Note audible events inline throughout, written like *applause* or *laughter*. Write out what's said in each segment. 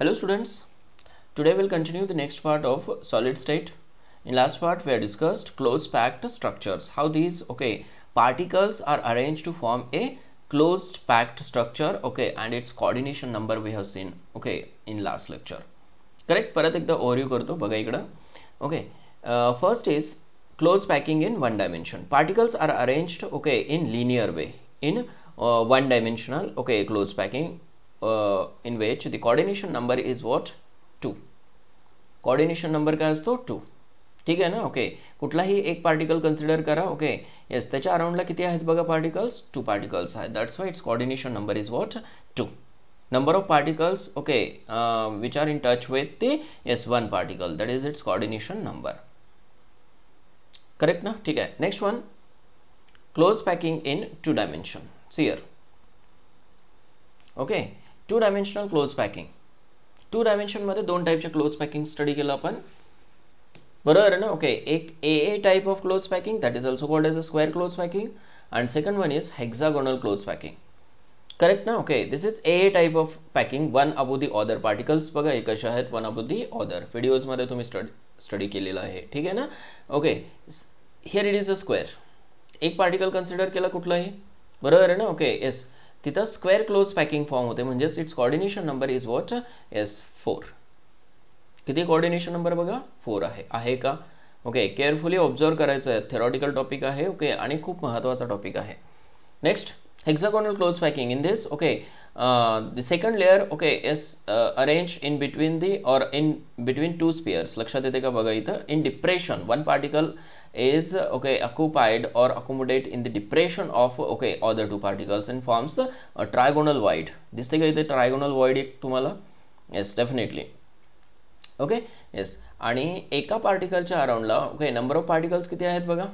Hello students, today we'll continue the next part of solid state. In last part we have discussed closed packed structures, how these okay particles are arranged to form a closed packed structure okay and its coordination number we have seen okay in last lecture. Correct परत एकदा overview करतो बघा इकडं okay first is close packing in one dimension particles are arranged okay in linear way in one dimensional okay close packing in which the coordination number is what two coordination number काय असतो to ठीक आहे ना okay कुठलाही एक particle consider करा okay yes त्याच्या अराउंडला किती आहेत बघा पार्टिकल्स टू पार्टिकल्स आहेत that's why its coordination number is what two number of particles okay uh, which are in touch with the yes one particle that is its coordination number correct na ठीक आहे next one close packing in two dimension see here two dimensional close packing two डायमेन्शनमध्ये दोन टाईपचे close packing study केलं आपण. बरोबर आहे ना? Okay एक a a type of close packing that is also called as a square close packing and second one is hexagonal close packing correct ना? Okay this is a type of packing one above the other particles बघा एक कशा आहेत one above the other व्हिडिओजमध्ये तुम्ही study study केलेलं आहे. ठीक आहे ना? Okay here it is a square एक पार्टिकल कन्सिडर केला कुठलाही? बरोबर आहे ना? ओके येस तिथं स्क्वेअर क्लोज पॅकिंग फॉर्म होते. म्हणजेच it's coordination number is what yes four किती कॉर्डिनेशन नंबर बघा? फोर आहे. आहे का? ओके केअरफुली ऑब्झर्व करायचं आहे. थेरॉटिकल टॉपिक आहे ओके आणि खूप महत्त्वाचा टॉपिक आहे. Next hexagonal close packing. In this okay uh, the second layer okay is uh, arranged in between the or in between two spheres. लक्षात येते का? बघा इथं. In depression one particle is okay occupied or accommodate in the depression of okay other two particles and forms a trigonal void. दिसते का इथे trigonal void एक तुम्हाला? Yes definitely. ओके येस आणि एका पार्टिकलच्या अराउंडला ओके नंबर ऑफ पार्टिकल्स किती आहेत बघा?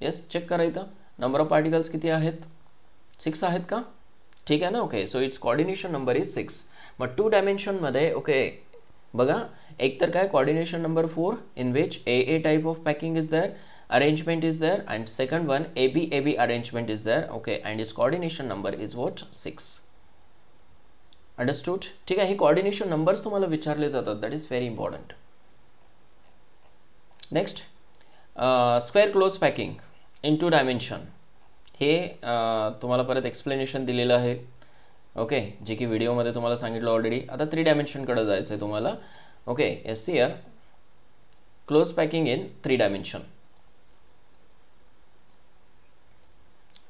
येस चेक करा इथं. नंबर ऑफ पार्टिकल्स किती आहेत? सिक्स आहेत का? ठीक आहे ना? Okay so its coordination number is six मग टू डायमेन्शनमध्ये ओके बघा एक तर काय? Coordination number four in which A A type of packing is there arrangement is there and second one A B A B arrangement is there okay and is coordination number is what six understood ठीक आहे हे coordination numbers तुम्हाला विचारले जातात. That is very important next square close packing in two dimension हे तुम्हाला परत explanation दिलेलं आहे. ओके जे की व्हिडिओमध्ये तुम्हाला सांगितलं ऑलरेडी आता थ्री डायमेन्शनकडे जायचं आहे तुम्हाला. Okay S C R close packing in three dimension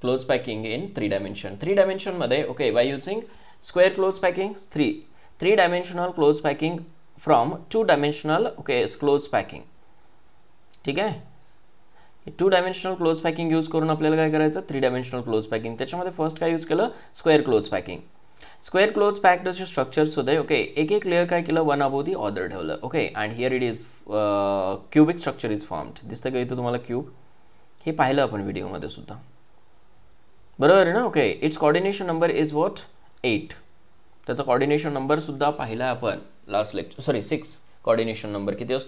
close packing in three dimension three डायमेन्शनमध्ये okay by using square close packing three three dimensional close packing from two dimensional okay close packing ठीक आहे? Two dimensional close packing use करून आपल्याला काय करायचं? Three dimensional close packing त्याच्यामध्ये first काय use केलं? Square close packing square close packed असे स्ट्रक्चर्स होते ओके एक एक लेअर काय केलं? वन अबो दी ऑर्डर ठेवलं okay and here it is cubic structure is formed दिसतं का इथं तुम्हाला क्यूब हे पाहिलं आपण व्हिडिओमध्ये सुद्धा. बरोबर आहे ना? Okay its coordination number is what eight त्याचा कॉर्डिनेशन नंबर सुद्धा पाहिला आपण last lecture sorry six coordination number किती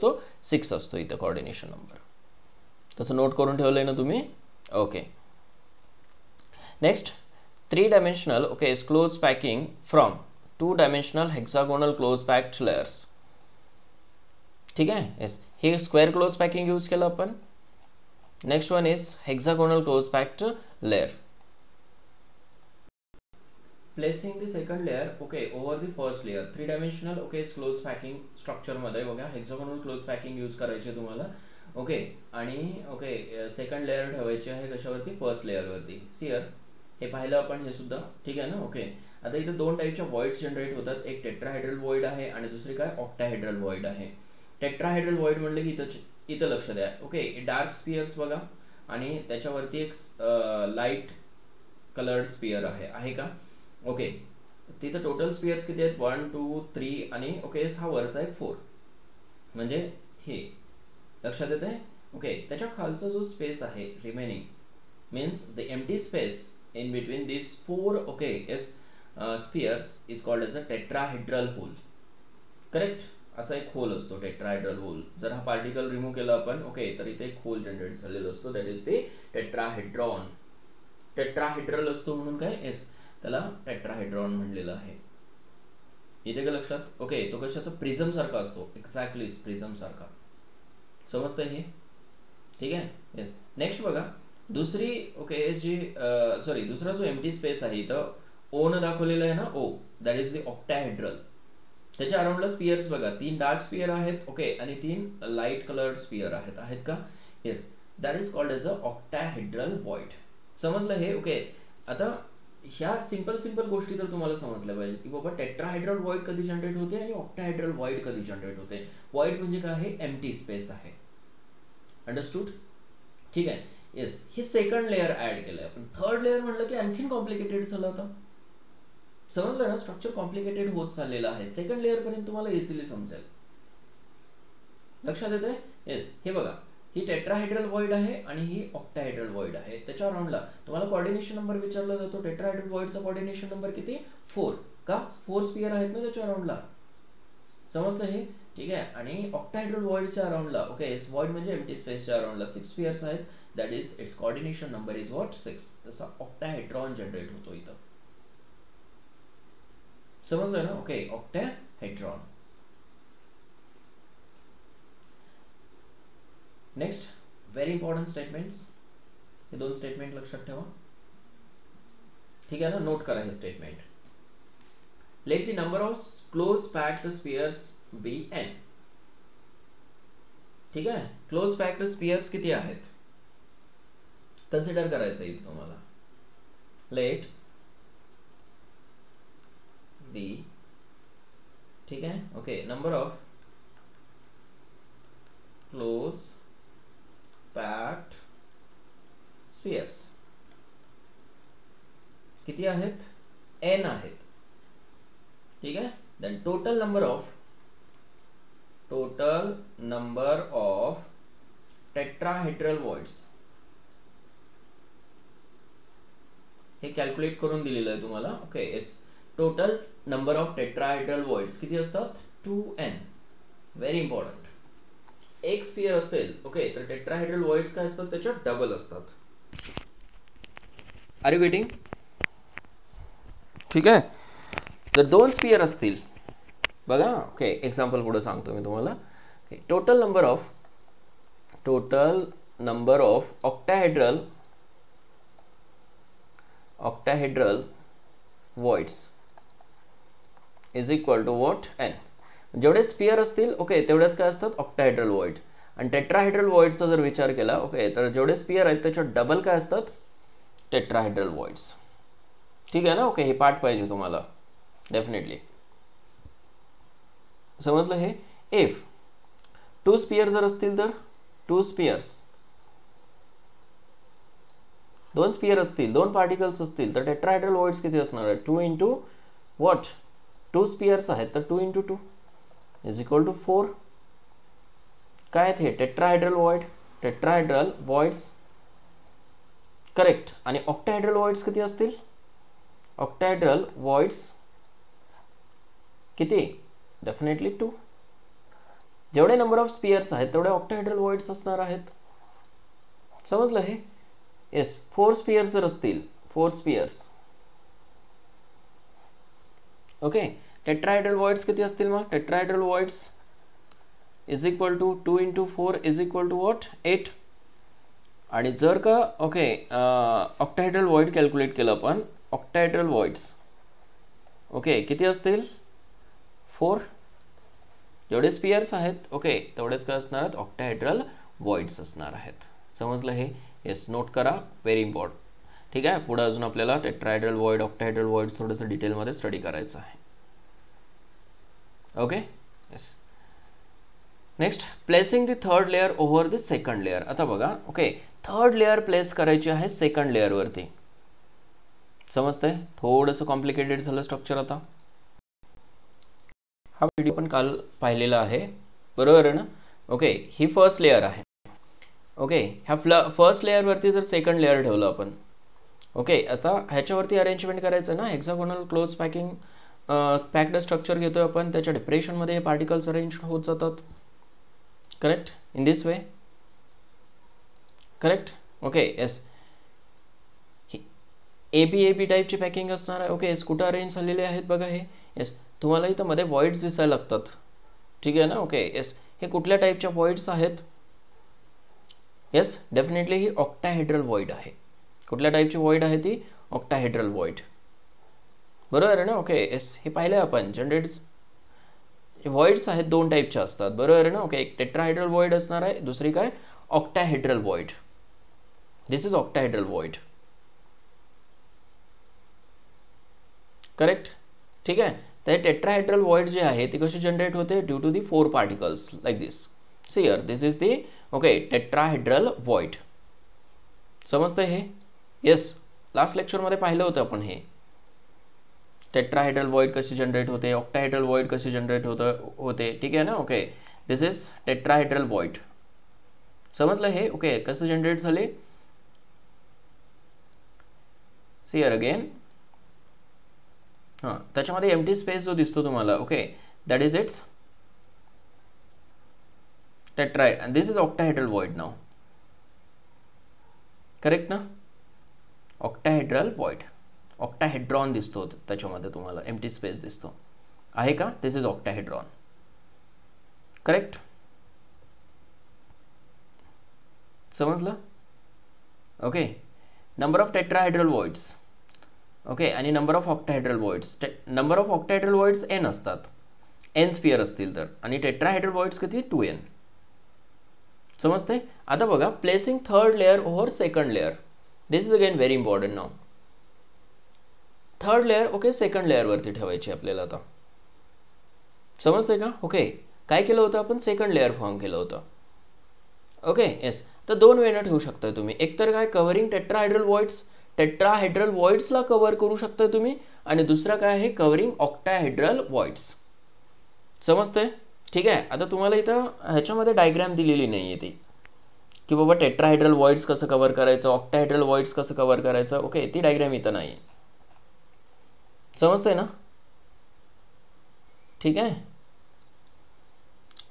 सिक्स इथं कॉर्डिनेशन नंबर तसं नोट करून ठेवलं ना तुम्ही? Okay next three dimensional okay is close packing from two dimensional hexagonal close packed layers ठीक आहे? येस हे स्क्वेअर क्लोज पॅकिंग यूज़ केलं आपण. Next one is hexagonal close packed layer placing the second layer okay over the first layer three dimensional okay close packing स्ट्रक्चरमध्ये बघा hexagonal close packing use करायचे तुम्हाला. Okay आणि okay second layer ठेवायची आहे कशावरती? First लेअरवरती सिअर हे पाहिलं आपण हे सुद्धा? ठीक आहे ना? ओके आता इथे दोन टाईपच्या वॉइड जनरेट होतात. एक टेट्राहायड्रल वॉइड आहे आणि दुसरी काय? ऑक्टाहायड्रल वॉइड आहे. टेट्राहायड्रल वॉइड म्हणलं की इथं इथं लक्ष द्या. ओके डार्क स्पियर्स बघा. आणि त्याच्यावरती एक लाइट कलर्ड स्पियर आहे. आहे का? ओके तिथं टोटल स्पियर्स किती आहेत? वन टू थ्री आणि ओके हा वरचा आहे फोर म्हणजे हे. लक्षात येते ओके त्याच्या खालचा जो स्पेस आहे remaining means the empty space in between this four okay S spheres is called as a tetrahedral hole correct असा एक होल असतो टेट्राहेड्रल होल जर हा पार्टिकल रिमूव्ह केला आपण ओके तर इथे एक होल जनरेट झालेला असतो. That is the tetrahedron tetrahedral असतो म्हणून काय? एस त्याला टेट्राहायड्रॉन म्हणलेलं आहे. इथे का लक्षात? ओके तो कशाचा? प्रिझम सारखा असतो. एक्झॅक्टली प्रिझम सारखा. समजतंय हे? ठीक आहे? येस नेक्स्ट बघा. दुसरी ओके जी सॉरी दुसरा जो एमटी स्पेस आहे इथं ओ न दाखवलेलं आहे ना ओ दॅट इज द ऑक्टाहायड्रल त्याच्या अराउंडला स्पियर्स बघा. तीन डार्क स्पियर आहेत ओके आणि तीन लाइट कलर्ड स्पियर आहेत. आहेत का? Yes that is called as a octahedral void समजलं हे? ओके आता ह्या सिंपल सिंपल गोष्टी तर तुम्हाला समजल्या पाहिजे की बाबा टेट्राहायड्रल व्हॉइड कधी जनरेट होते आणि ऑक्टाहायड्रल व्हॉइड कधी जनरेट होते? व्हॉइड म्हणजे काय आहे? एमटी स्पेस आहे. अंडरस्टूड ठीक आहे. येस हे सेकंड लेअर ऍड केलंय. आपण थर्ड लेअर म्हणलं की आणखीन कॉम्प्लिकेटेड झालं आता. समजलं ना? स्ट्रक्चर कॉम्प्लिकेटेड होत चाललेलं आहे. सेकंड लेअर पर्यंत तुम्हाला इझिली समजेल. लक्षात येते येस हे बघा. ही टेट्राहायड्रल वॉइड आहे आणि ही ऑक्टाहायड्रल वॉइड आहे. त्याच्या राऊंडला तुम्हाला कॉर्डिनेशन नंबर विचारला जातो. टेट्राहायड्रल वॉइडचा कॉर्डिनेशन नंबर किती? फोर का? फोर स्पियर आहेत ना त्याच्या राऊंडला समजलं हे? ठीक आहे. आणि ऑक्टाहायड्रल वॉइडच्या राऊंडला ओके एस वॉइड म्हणजे एमटी स्पेसच्या राऊंडला सिक्स स्पियर्स आहेत. That is its coordination number is what six तसा ऑक्टाहायड्रॉन जनरेट होतो इथं. समजलं ना? Okay octahedron next very important statements हे दोन स्टेटमेंट लक्षात ठेवा ठीक आहे ना? नोट करा हे statement let the number of close packed spheres be N ठीक आहे क्लोज पॅक्ड स्पियर्स आहेत? कन्सिडर करायचं आहे तुम्हाला. लेट दी ठीक है? Okay number of close packed spheres किती आहेत? एन आहेत. ठीक आहे? Then total number of total number of tetrahedral voids हे कॅल्क्युलेट करून दिलेलं आहे तुम्हाला. Okay yes total number of tetrahedral voids किती असतात? टू एन व्हेरी इम्पॉर्टंट एक स्पियर असेल ओके तर टेट्राहायड्रल वॉइड्स काय असतात? त्याच्यात डबल असतात. आर यू गेटिंग ठीक आहे? जर दोन स्पियर असतील. बघा ओके एक्झाम्पल पुढे सांगतो मी तुम्हाला. Total number of total number of octahedral octahedral voids is equal to what N जेवढे स्पियर असतील ओके तेवढेच काय असतात? ऑक्टाहायड्रल वॉइड आणि टेट्राहायड्रल वॉइडचा जर विचार केला ओके तर जेवढे स्पियर आहेत त्याच्यात डबल काय असतात? टेट्राहायड्रल वॉइड्स ठीक आहे ना? ओके हे पाठ पाहिजे तुम्हाला. डेफिनेटली समजलं हे? एफ टू स्पियर जर असतील तर? टू स्पियर्स दोन स्पियर असतील दोन पार्टिकल्स असतील तर टेट्राहायड्रल वॉइड्स किती असणार आहे two into what two spheres आहेत तर two into two is equal to four काय आहेत हे? Tetrahedral void tetrahedral voids correct आणि ऑक्टाहायड्रल वॉइड्स किती असतील? ऑक्टाहायड्रल वॉइड्स किती? डेफिनेटली टू जेवढे नंबर ऑफ स्पियर्स आहेत तेवढे ऑक्टाहायड्रल वॉइड्स असणार आहेत. समजलं हे? येस फोर स्पियर्स जर असतील four spheres okay tetrahedral voids किती असतील मग? Tetrahedral voids is equal to two into four is equal to what eight आणि जर का ओके ऑक्टाहायड्रल वॉइड कॅल्क्युलेट केलं आपण ऑक्टाहायड्रल वॉइड्स ओके किती असतील? फोर जेवढे स्पियर्स आहेत ओके तेवढेच काय असणार आहेत? ऑक्टाहायड्रल वॉइड्स असणार आहेत. समजलं हे? येस नोट करा. व्हेरी इम्पॉर्टंट ठीक आहे? पुढे अजून आपल्याला टेट्राहायड्रल वॉइड ऑक्टाहायड्रल वॉइड थोडंसं डिटेलमध्ये स्टडी करायचं आहे. Okay yes. Next placing the third layer over the second layer आता बघा ओके थर्ड लेअर प्लेस करायची आहे सेकंड लेअरवरती समजतंय? थोडंसं कॉम्प्लिकेटेड झालं स्ट्रक्चर आता. हा व्हिडिओ पण काल पाहिलेला आहे. बरोबर आहे ना? ओके ही फर्स्ट लेअर आहे. ओके ह्या फ्ल फर्स्ट लेअरवरती जर सेकंड लेअर ठेवलं आपण. ओके आता ह्याच्यावरती अरेंजमेंट करायचं ना? Hexagonal close packing packed structure घेतोय आपण त्याच्या डिप्रेशनमध्ये हे पार्टिकल्स अरेंज होत जातात. Correct in this way correct okay yes A B A B टाईपची पॅकिंग असणार आहे. ओके येस कुठं अरेंज झालेले आहेत बघा हे? येस तुम्हाला इथं मध्ये वॉइड्स दिसायला लागतात. ठीक आहे ना? ओके येस हे कुठल्या टाईपच्या वॉइड्स आहेत? येस डेफिनेटली ही ऑक्टाहेड्रल वॉइड आहे. कुठल्या टाईपची वॉइड आहे ती? ऑक्टाहेड्रल वॉइड बरोबर आहे ना? ओके एस हे पाहिलं आहे आपण जनरेट्स व्हॉइड्स आहेत दोन टाईपच्या असतात. बरोबर आहे ना? ओके एक टेट्राहायड्रल वॉइड असणार आहे दुसरी काय? Octahedral void this is octahedral void correct ठीक आहे? तर टेट्राहायड्रल वॉइड जे आहे ती कशी जनरेट होते? Due to the four particles like this sphere this is the okay tetrahedral void समजतं हे? येस लास्ट लेक्चरमध्ये पाहिलं होतं आपण हे. टेट्राहेड्रल वॉइड कसे जनरेट होते ऑक्टाहेड्रल वॉइड कशी जनरेट होतं होते ठीक आहे ना? Okay this is tetrahedral void समजलं हे? ओके कसं जनरेट झाले? सियर अगेन हां त्याच्यामध्ये एम टी स्पेस जो दिसतो तुम्हाला okay that is its tetra this is octahedral void now correct ना? ऑक्टाहेड्रल वॉइड ऑक्टाहेड्रॉन दिसतो त्याच्यामध्ये तुम्हाला एम टी स्पेस दिसतो. आहे का? दिस इज ऑक्टाहेड्रॉन करेक्ट समजलं? Okay number of tetrahedral voids okay आणि नंबर ऑफ ऑक्टाहायड्रल वॉइड्स टे number of octahedral voids N असतात. एन स्पियर असतील तर. आणि टेट्राहायड्रल वॉइड्स किती? टू एन समजते आता बघा placing third layer over second layer this is again very important now third layer okay second लेअरवरती ठेवायची आपल्याला आता. समजते का? ओके काय केलं होतं आपण? सेकंड लेअर फॉर्म केलं होतं. ओके येस तर दोन वेळेनं ठेवू शकताय तुम्ही. एकतर काय? कव्हरिंग टेट्राहायड्रल वॉइड्स टेट्राहायड्रल वॉइड्सला कव्हर करू शकताय तुम्ही. आणि दुसरं काय आहे? कव्हरिंग ऑक्टाहायड्रल वॉइड्स समजतंय? ठीक आहे. आता तुम्हाला इथं ह्याच्यामध्ये डायग्रॅम दिलेली नाही आहे ती. की बाबा टेट्राहायड्रल वॉइड्स कसं कव्हर करायचं? ऑक्टाहायड्रल वॉइड्स कसं कव्हर करायचं? ओके ती डायग्रॅम इथं नाही आहे समजतंय ना? ठीक आहे?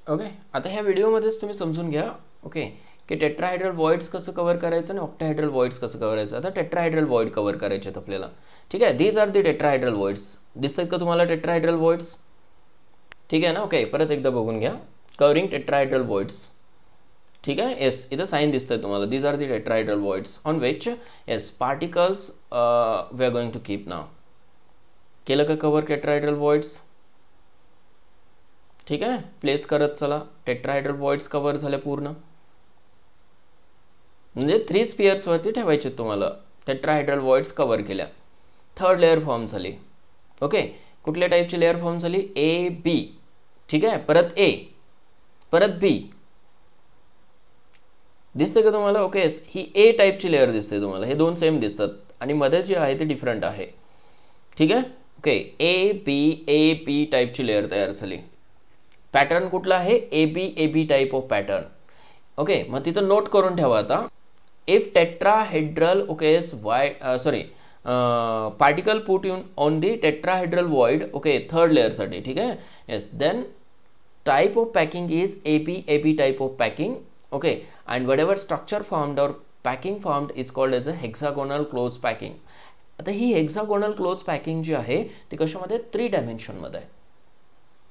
ओके आता ह्या व्हिडिओमध्येच तुम्ही समजून घ्या ओके की टेट्राहायड्रल वॉइड्स कसं कवर करायचं आणि ऑक्टाहायड्रल वॉइड्स कसं कव्हर करायचं. आता टेट्राहायड्रल वॉइड कव्हर करायचे आहेत आपल्याला. ठीक आहे? These are the tetrahedral voids दिसतात का तुम्हाला टेट्राहायड्रल वॉइड्स ठीक आहे ना? ओके परत एकदा बघून घ्या. कवरिंग टेट्राहायड्रल वॉइड्स ठीक आहे? येस इथं साईन दिसतंय तुम्हाला. These are the tetrahedral voids on which yes particles we are going to keep now केलं का कवर टेट्राहायड्रल वॉइड्स ठीक आहे? प्लेस करत चला. टेट्राहायड्रल वॉइड्स कव्हर झाले पूर्ण. म्हणजे थ्री स्पियर्सवरती ठेवायचे तुम्हाला. टेट्राहायड्रल वॉइड्स कव्हर केल्या. थर्ड लेअर फॉर्म झाली. ओके कुठल्या टाईपची लेअर फॉर्म झाली? ए बी ठीक आहे? परत ए परत बी दिसते का तुम्हाला? ओके ही ए टाईपची लेअर दिसते तुम्हाला. हे दोन सेम दिसतात. आणि मध्ये जी आहे ती डिफरंट आहे. ठीक आहे? Okay A B A B टाईपची लेअर तयार झाली. पॅटर्न कुठला आहे? A B A B type of pattern okay मग तिथं नोट करून ठेवा आता. If tetrahedral okay S Y sorry particle put यून on the tetrahedral void okay third लेअरसाठी ठीक आहे? Yes then type of packing is A B A B type of packing okay and whatever structure formed और packing formed is called as a hexagonal close packing आता ही hexagonal close packing जी आहे ती कशामध्ये? Three डायमेन्शनमध्ये आहे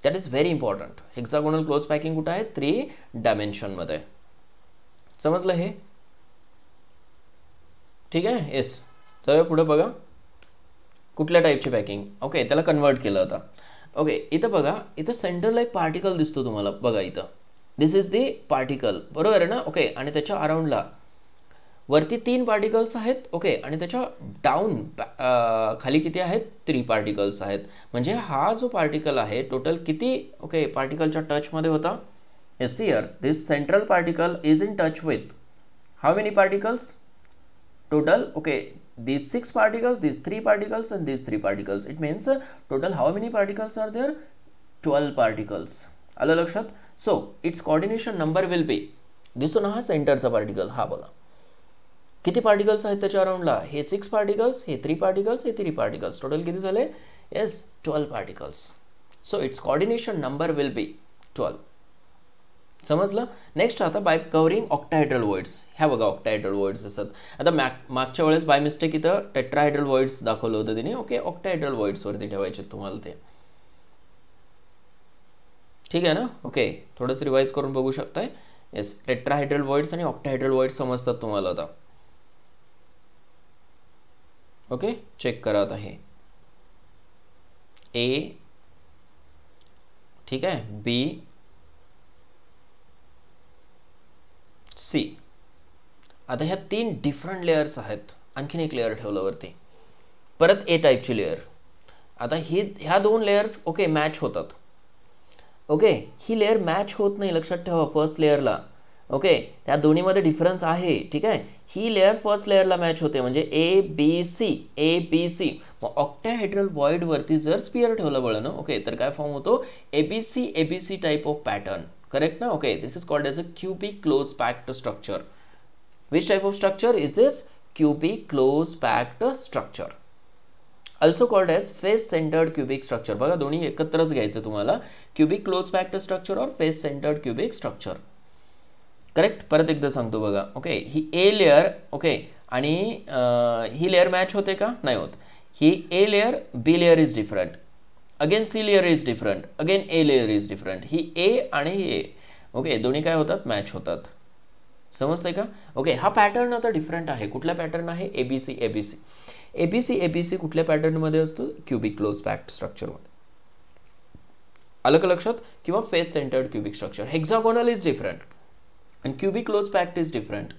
that is very important hexagonal close packing कुठं आहे? थ्री डायमेन्शनमध्ये समजलं हे? ठीक आहे? येस तर पुढं बघा. कुठल्या टाईपची पॅकिंग ओके त्याला कन्वर्ट केलं आता. ओके इथं बघा. इथं सेंटरला एक पार्टिकल दिसतो तुम्हाला. बघा इथं. दिस इज दी पार्टिकल बरोबर आहे ना? ओके आणि त्याच्या अराउंडला वरती तीन पार्टिकल्स आहेत ओके आणि त्याच्या डाऊन खाली किती आहेत? थ्री पार्टिकल्स आहेत. म्हणजे हा जो पार्टिकल आहे टोटल किती ओके पार्टिकलच्या टचमध्ये होता? Yes see here this central particle is in touch with how many particles total okay these six particles these three particles and these three particles. It means uh, total how many particles are there? 12 particles. आलं लक्षात? So its coordination number will be दिसतो ना हा सेंटरचा particle हा बघा. किती particles आहेत त्याच्या अराउंडला हे सिक्स पार्टिकल्स हे थ्री पार्टिकल्स हे थ्री पार्टिकल्स टोटल किती झाले? Yes twelve particles so it's coordination number will be twelve समजलं? नेक्स्ट आता बाय कवरिंग ऑक्टाहायड्रल वर्ड्स ह्या बघा ऑक्टाहायड्रल वर्ड्स असतात आता मॅक मागच्या वेळेस बाय मिस्टेक इथं टेट्राहायड्रल वर्ड्स दाखवलं होतं तिने. ओके ऑक्टाहायड्रल वर्ड्सवरती ठेवायचे तुम्हाला ते. ठीक आहे ना? ओके थोडंसं रिवाईज करून बघू शकताय. येस टेट्राहायड्रल वर्ड्स आणि ऑक्टाहायड्रल वर्ड्स समजतात तुम्हाला आता. ओके? चेक करत आहे. ए ठीक आहे? बी सी आता ह्या तीन डिफरंट लेयर्स आहेत. आणखीन एक लेअर ठेवल्यावरती परत ए टाईपची लेअर आता ही ह्या दोन लेयर्स ओके मॅच होतात. ओके ही लेअर मॅच होत नाही लक्षात ठेवा फर्स्ट लेअरला ओके त्या दोन्हीमध्ये डिफरन्स आहे. ठीक आहे? ही लेअर फर्स्ट लेअरला मॅच होते. म्हणजे A B C A B C मग ऑक्टॅहायड्रल वॉइडवरती जर स्पिअर ठेवलं बळ ना ओके तर काय फॉर्म होतो? A B C A B C type of pattern correct ना? Okay this is called as a cubic close packed structure which type of structure is this cubic close packed structure also called as face centred cubic structure बघा दोन्ही एकत्रच घ्यायचं तुम्हाला. Cubic close packed structure or face centred cubic structure correct परत एकदा सांगतो बघा. Okay ही ए लेअर ओके आणि ही लेअर मॅच होते का? नाही होत. ही A layer B layer is different again C layer is different again A layer is different he A आणि ही ए ओके दोन्ही काय होतात? मॅच होतात. समजतंय का? ओके हा पॅटर्न आता डिफरंट आहे. कुठला पॅटर्न आहे? A B C A B C A B C A B C कुठल्या पॅटर्नमध्ये असतो? क्युबिक क्लोज पॅक्ट स्ट्रक्चरमध्ये आलं का लक्षात? किंवा face centred cubic structure hexagonal is different आणि cubic close packed is different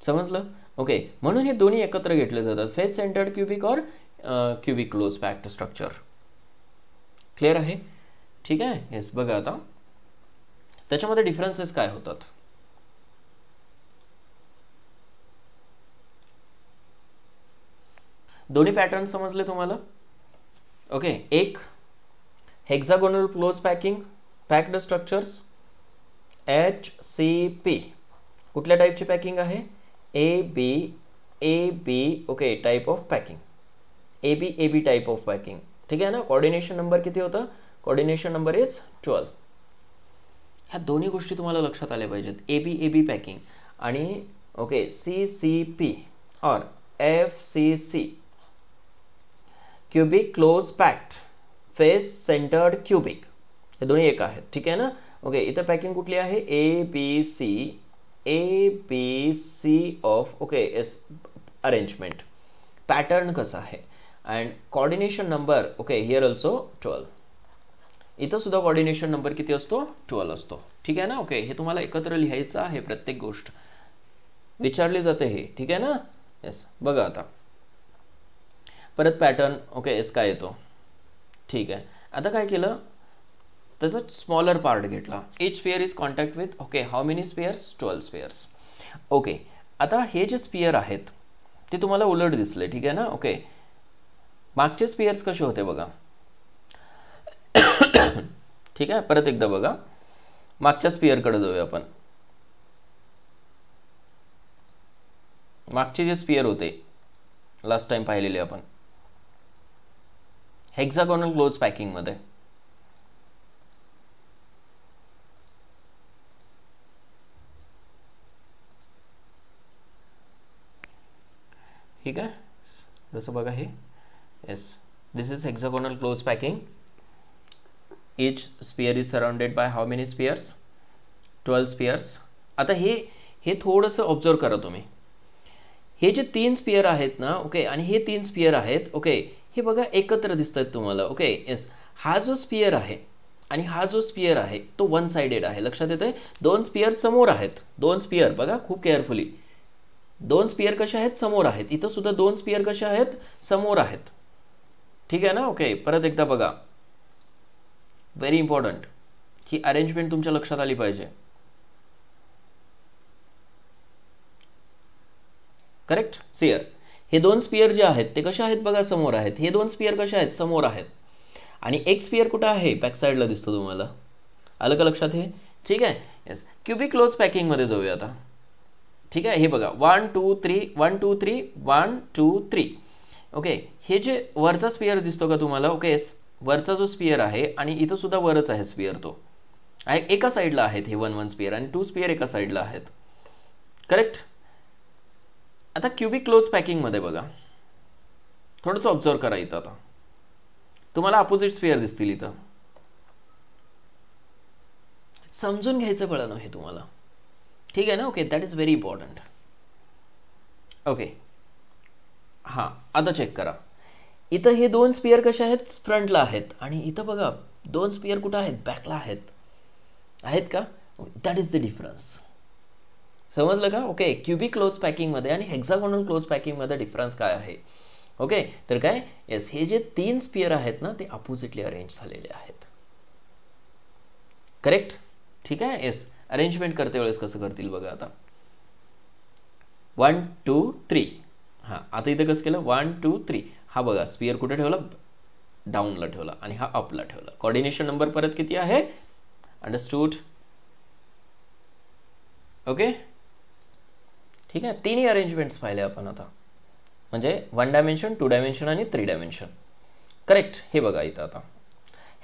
समजलं? ओके म्हणून हे दोन्ही एकत्र घेतले जातात. Face centred cubic or cubic close packed structure clear आहे? ठीक आहे? येस बघा आता. त्याच्यामध्ये डिफरन्सेस काय होतात? दोन्ही पॅटर्न समजले तुम्हाला? ओके एक hexagonal close packing packed structures H C P कुठल्या टाईपची पॅकिंग आहे? A B A B okay type of packing A B A B type of packing ठीक आहे ना? कॉर्डिनेशन नंबर किती होतं? कॉर्डिनेशन नंबर इज ट्वेल्व ह्या दोन्ही गोष्टी तुम्हाला लक्षात आल्या पाहिजेत. A B A B packing आणि okay C C P or F C C cubic close packed face centred cubic हे दोन्ही एक आहेत. ठीक आहे ना? ओके इथं पॅकिंग कुठली आहे? A B C A B C of okay yes arrangement pattern कसं आहे? And coordination number okay here also twelve इथं सुद्धा कॉर्डिनेशन नंबर किती असतो? ट्वेल्व असतो. ठीक आहे ना? ओके हे तुम्हाला एकत्र लिहायचं आहे प्रत्येक गोष्ट. विचारली जाते हे. ठीक आहे ना? येस बघा आता. परत पॅटर्न ओके एस काय येतो? ठीक आहे. आता काय केलं? त्याचा स्मॉलर पार्ट घेतला each sphere is contact with okay how many spheres twelve spheres okay आता हे जे स्पिअर आहेत ते तुम्हाला उलट दिसले ठीक आहे ना? ओके मागचे स्पिअर्स कसे होते बघा? *coughs* ठीक आहे? परत एकदा बघा. मागच्या स्पिअरकडे जाऊया आपण. मागचे जे स्पिअर होते लास्ट टाइम पाहिलेले आपण. हेक्झागॉनल क्लोज पॅकिंगमध्ये ठीक आहे? जसं बघा हे. Yes this is hexagonal close packing each sphere is surrounded by how many spheres twelve spheres आता हे हे थोडंसं ऑब्झर्व करा तुम्ही. हे जे तीन स्पियर आहेत ना ओके आणि हे तीन स्पियर आहेत ओके हे बघा एकत्र दिसत आहेत तुम्हाला ओके येस हा जो स्पियर आहे आणि हा जो स्पियर आहे तो वन साइडेड आहे. लक्षात येते दोन स्पियर समोर आहेत. दोन स्पियर बघा खूप केअरफुली दोन स्पियर कसे आहेत? समोर आहेत. इथं सुद्धा दोन स्पियर कसे आहेत? समोर आहेत. ठीक आहे ना? ओके परत एकदा बघा. व्हेरी इम्पॉर्टंट ही अरेंजमेंट तुमच्या लक्षात आली पाहिजे. करेक्ट सियर हे दोन स्पियर जे आहेत ते कसे आहेत बघा? समोर आहेत. हे दोन स्पियर कसे आहेत? समोर आहेत. आणि एक स्पियर कुठं आहे? बॅक साईडला दिसतो तुम्हाला. आलं का लक्षात हे? ठीक आहे? येस क्युबिक क्लोज पॅकिंगमध्ये जाऊया आता. ठीक आहे? हे बघा. One two three one two three one two three okay हे जे वरचा स्पियर दिसतो का तुम्हाला? ओके वरचा जो स्पियर आहे आणि इथं सुद्धा वरच आहे स्पियर तो. आहे एका साईडला आहेत हे वन वन स्पियर आणि टू स्पियर एका साईडला आहेत. करेक्ट आता क्युबिक क्लोज पॅकिंगमध्ये बघा. थोडंसं ऑब्झर्व करा इथं आता. तुम्हाला अपोजिट स्पियर दिसतील इथं. समजून घ्यायचं कळलं हे तुम्हाला. ठीक आहे ना? Okay that is very important okay हां आता चेक करा. इथं हे दोन स्पियर कसे आहेत? फ्रंटला आहेत. आणि इथं बघा दोन स्पियर कुठं आहेत? बॅकला आहेत. आहेत का? दॅट इज द डिफरन्स समजलं का? ओके क्युबिक क्लोज पॅकिंगमध्ये आणि हेक्झागोनल क्लोज पॅकिंगमध्ये डिफरन्स काय आहे? ओके तर काय? येस हे जे तीन स्पियर आहेत ना ते अपोजिटली अरेंज झालेले आहेत. करेक्ट ठीक आहे? येस अरेंजमेंट करते वेळेस कसं करतील बघा आता. वन टू थ्री हां आता इथं कसं केलं? वन टू थ्री हा बघा स्पियर कुठे ठेवला? डाऊनला ठेवला आणि हा अपला ठेवला. कॉर्डिनेशन नंबर परत किती आहे? अंडरस्टूड ओके ठीक आहे तिन्ही अरेंजमेंट्स पाहिले आपण आता. म्हणजे वन डायमेन्शन टू डायमेन्शन आणि थ्री डायमेन्शन करेक्ट हे बघा इथं आता.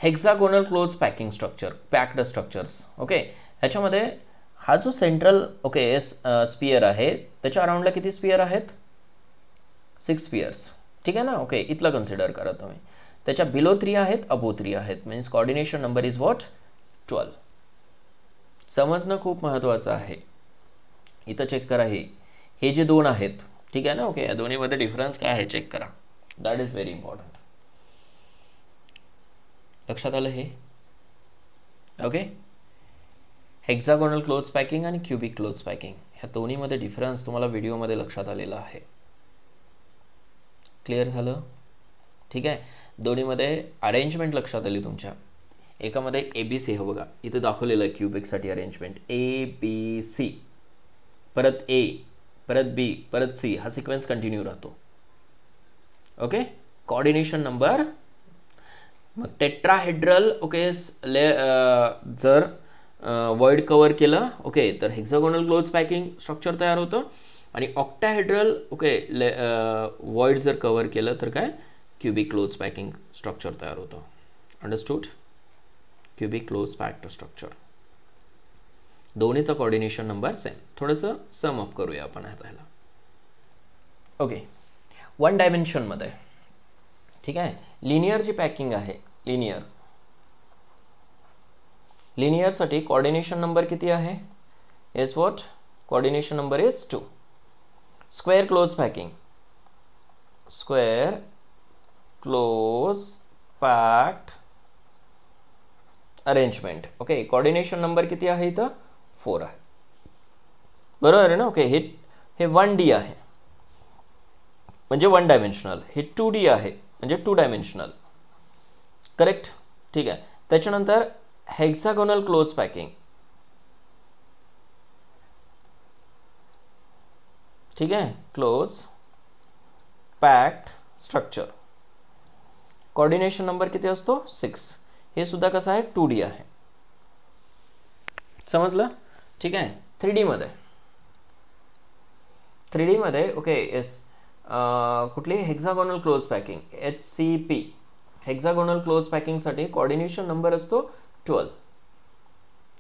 Hexagonal close packing structure packed structures okay ह्याच्यामध्ये हा जो सेंट्रल ओके एस स्पियर आहे त्याच्या अराउंडला किती स्पियर आहेत? सिक्स स्पियर्स ठीक आहे ना? ओके इथलं कन्सिडर करा तुम्ही. त्याच्या बिलो थ्री आहेत अबो थ्री आहेत. Means coordination number is what twelve समजणं खूप महत्त्वाचं आहे. इथं चेक करा हे. हे जे दोन आहेत ठीक आहे ना? ओके या दोन्हीमध्ये डिफरन्स काय आहे चेक करा. दॅट इज व्हेरी इम्पॉर्टंट लक्षात आलं हे? ओके हेक्झागोनल क्लोज पॅकिंग आणि क्युबिक क्लोज पॅकिंग ह्या दोन्हीमध्ये डिफरन्स तुम्हाला व्हिडिओमध्ये लक्षात आलेला आहे. क्लिअर झालं? ठीक आहे. दोन्हीमध्ये अरेंजमेंट लक्षात आली तुमच्या. एकामध्ये ए बी सी हो बघा. इथे दाखवलेलं आहे क्युबिकसाठी अरेंजमेंट ए बी सी परत ए परत बी परत सी हा सिक्वेन्स कंटिन्यू राहतो. ओके कॉर्डिनेशन नंबर मग टेट्राहेड्रल ओके ले जर वर्ड कवर केलं. ओके तर हेक्झागोनल क्लोज पॅकिंग स्ट्रक्चर तयार होतं. आणि ऑक्टाहेड्रल ओके ले वॉइड जर कवर केलं तर काय? क्युबिक क्लोज पॅकिंग स्ट्रक्चर तयार होतं. Understood cubic close packed structure दोन्हीचं coordination number same थोडंसं सम अप करूया आपण आता ह्याला. ओके वन डायमेन्शनमध्ये ठीक आहे? लिनियर जी पॅकिंग आहे लिनियर लिनियरसाठी कॉर्डिनेशन नंबर किती आहे? Yes what coordination number is two square close packing square close packed arrangement okay coordination number किती आहे इथं? फोर आहे. बरोबर आहे ना? ओके हे हे वन डी म्हणजे वन डायमेन्शनल हे टू डी म्हणजे टू डायमेन्शनल करेक्ट ठीक आहे. त्याच्यानंतर हेक्झागोनल क्लोज पॅकिंग ठीक आहे close packed structure coordination number किती असतो सिक्स हे। सुद्धा कसं आहे टू डी आहे समजलं ठीक आहे थ्री डीमध्ये थ्री डीमध्ये ओके येस कुठली? Hexagonal close packing H C P hexagonal close पॅकिंगसाठी कॉर्डिनेशन नंबर असतो ट्वेल्व.